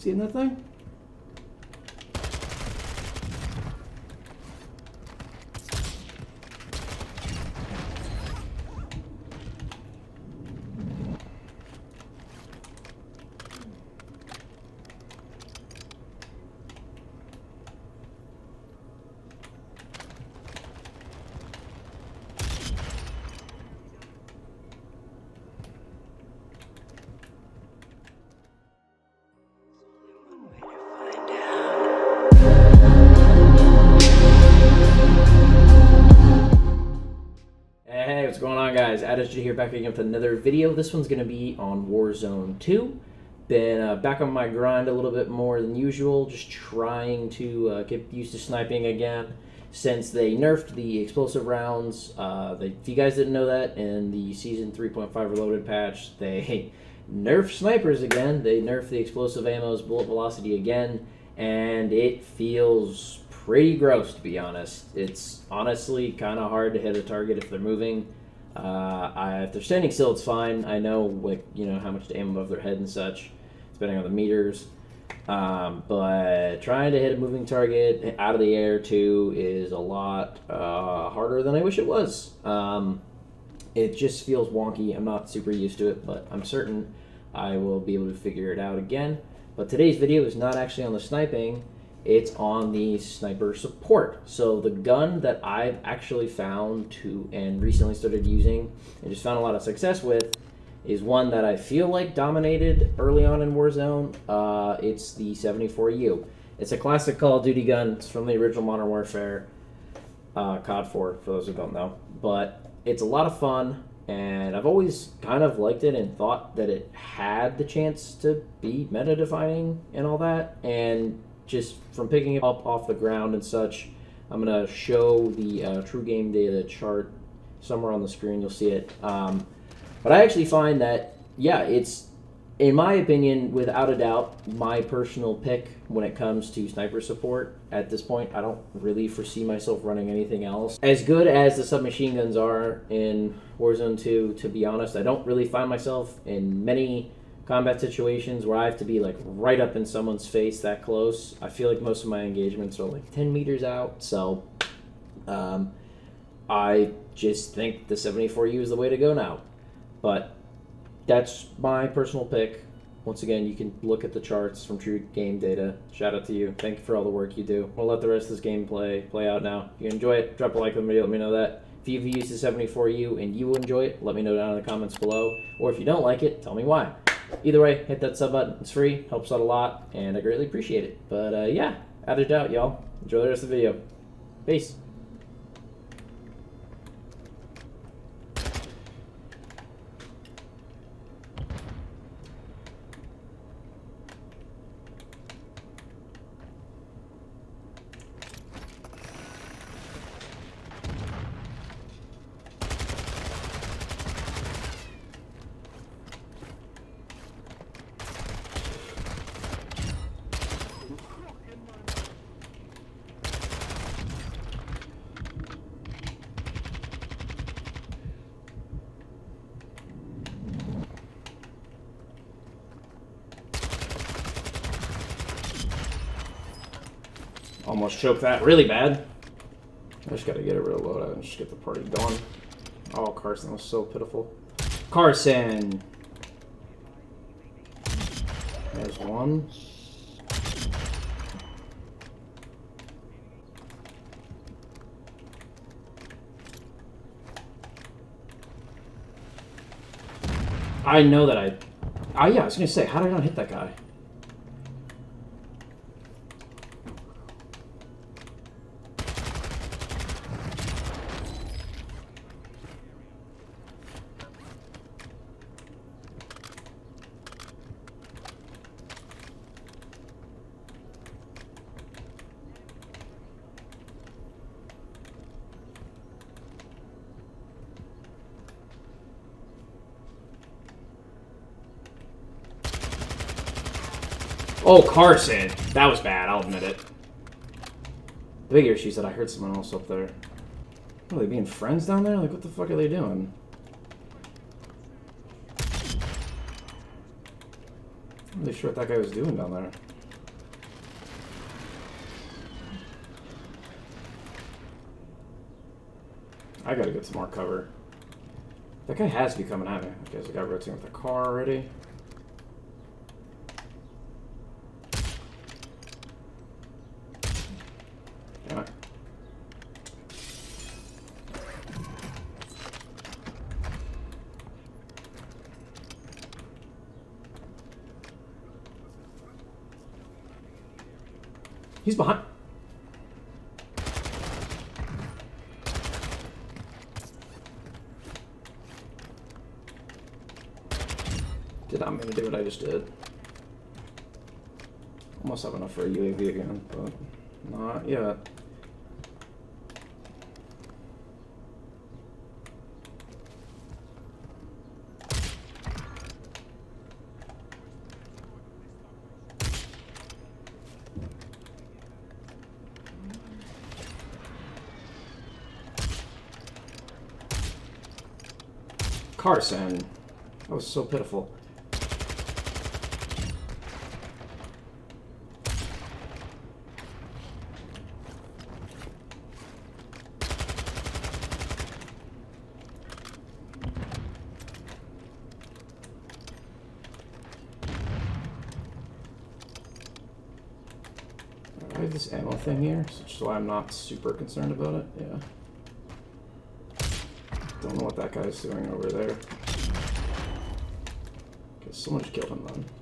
See that what's going on, guys? Adajet here, back again with another video. This one's going to be on Warzone 2. Been uh, back on my grind a little bit more than usual, just trying to uh, get used to sniping again since they nerfed the explosive rounds. Uh, they, if you guys didn't know that, in the Season 3.5 Reloaded patch, they nerfed snipers again. They nerfed the explosive ammo's bullet velocity again, and it feels pretty gross to be honest. It's honestly kind of hard to hit a target if they're moving. Uh, I, if they're standing still, it's fine. I know like you know how much to aim above their head and such, depending on the meters. Um, but trying to hit a moving target out of the air too is a lot uh, harder than I wish it was. Um, it just feels wonky. I'm not super used to it, but I'm certain I will be able to figure it out again. But today's video is not actually on the sniping it's on the sniper support. So the gun that I've actually found to and recently started using and just found a lot of success with is one that I feel like dominated early on in Warzone. Uh, it's the 74U. It's a classic Call of Duty gun. It's from the original Modern Warfare, uh, COD 4, for those who don't know. But it's a lot of fun, and I've always kind of liked it and thought that it had the chance to be meta defining and all that. And just from picking it up off the ground and such. I'm going to show the uh, true game data chart somewhere on the screen. You'll see it. Um, but I actually find that, yeah, it's, in my opinion, without a doubt, my personal pick when it comes to sniper support. At this point, I don't really foresee myself running anything else. As good as the submachine guns are in Warzone 2, to be honest, I don't really find myself in many combat situations where I have to be like right up in someone's face that close. I feel like most of my engagements are like 10 meters out. So um, I just think the 74U is the way to go now. But that's my personal pick. Once again, you can look at the charts from True Game Data. Shout out to you. Thank you for all the work you do. We'll let the rest of this game play play out now. If you enjoy it, drop a like on the video. Let me know that. If you've used the 74U and you enjoy it, let me know down in the comments below. Or if you don't like it, tell me why. Either way, hit that sub button. It's free, helps out a lot, and I greatly appreciate it. But uh, yeah, out of doubt, y'all. Enjoy the rest of the video. Peace. Almost choked that really bad. I just gotta get a real loadout and just get the party going. Oh, Carson was so pitiful. Carson! There's one. I know that I... Oh yeah, I was gonna say, how did I not hit that guy? Oh, Carson. That was bad, I'll admit it. The big issue is that I heard someone else up there. What, are they being friends down there? Like, what the fuck are they doing? I'm really sure what that guy was doing down there. I gotta get some more cover. That guy has to be coming at me. I guess I got rotating with the car already. He's behind. Did not mean to do what I just did. Almost have enough for a UAV again, but not yet. Carson. That was so pitiful. I have this ammo thing here, so I'm not super concerned about it. Yeah. Don't know what that guy's doing over there. Guess someone just killed him then.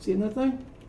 Seeing that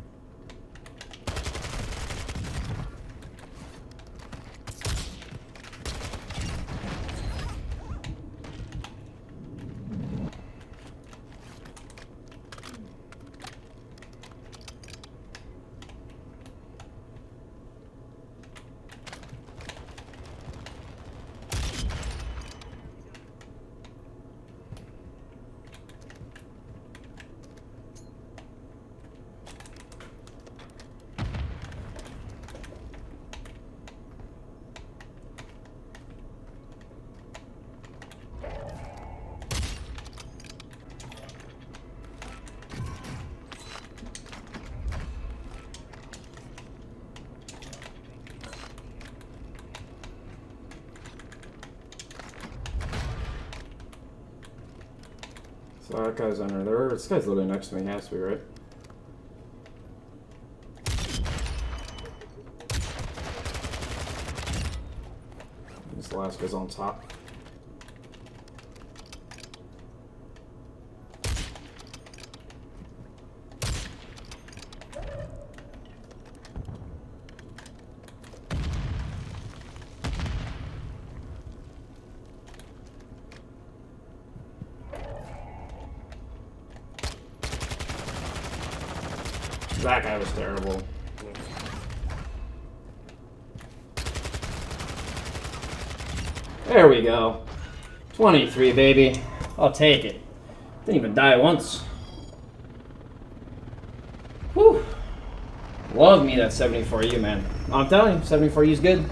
So that guy's under there. This guy's literally next to me. He has to be, right? This last guy's on top. That guy was terrible. There we go. 23, baby. I'll take it. Didn't even die once. Whew. Love me that 74U, man. I'm telling you, 74U is good.